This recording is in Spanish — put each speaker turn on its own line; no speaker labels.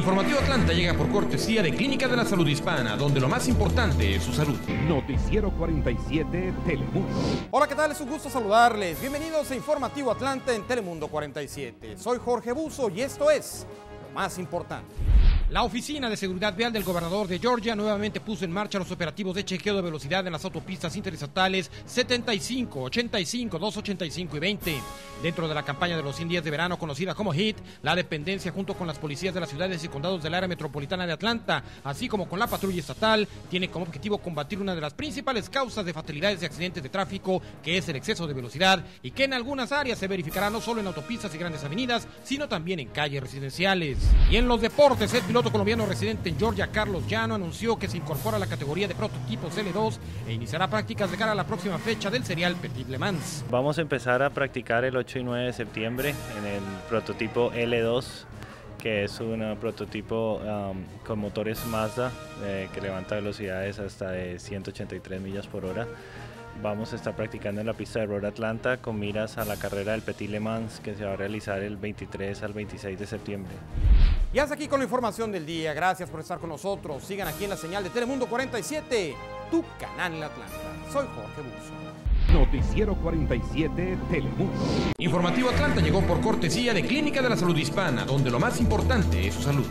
Informativo Atlanta llega por cortesía de Clínica de la Salud Hispana, donde lo más importante es su salud.
Noticiero 47 Telemundo.
Hola, ¿qué tal? Es un gusto saludarles. Bienvenidos a Informativo Atlanta en Telemundo 47. Soy Jorge Buzo y esto es lo más importante.
La Oficina de Seguridad Vial del Gobernador de Georgia nuevamente puso en marcha los operativos de chequeo de velocidad en las autopistas interestatales 75, 85, 285 y 20. Dentro de la campaña de los 100 días de verano conocida como HIT, la dependencia junto con las policías de las ciudades y condados del área metropolitana de Atlanta, así como con la patrulla estatal, tiene como objetivo combatir una de las principales causas de fatalidades y accidentes de tráfico, que es el exceso de velocidad y que en algunas áreas se verificará no solo en autopistas y grandes avenidas, sino también en calles residenciales. Y en los deportes, el piloto colombiano residente en Georgia, Carlos Llano, anunció que se incorpora a la categoría de prototipos L2 e iniciará prácticas de cara a la próxima fecha del serial Petit Le Mans.
Vamos a empezar a practicar el 8 y 9 de septiembre en el prototipo L2 que es un prototipo um, con motores Mazda eh, que levanta velocidades hasta de 183 millas por hora. Vamos a estar practicando en la pista de Road Atlanta con miras a la carrera del Petit Le Mans que se va a realizar el 23 al 26 de septiembre.
Y hasta aquí con la información del día. Gracias por estar con nosotros. Sigan aquí en la señal de Telemundo 47, tu canal en Atlanta. Soy Jorge Buzo.
Noticiero 47 Telemundo.
Informativo Atlanta llegó por cortesía de Clínica de la Salud Hispana, donde lo más importante es su salud.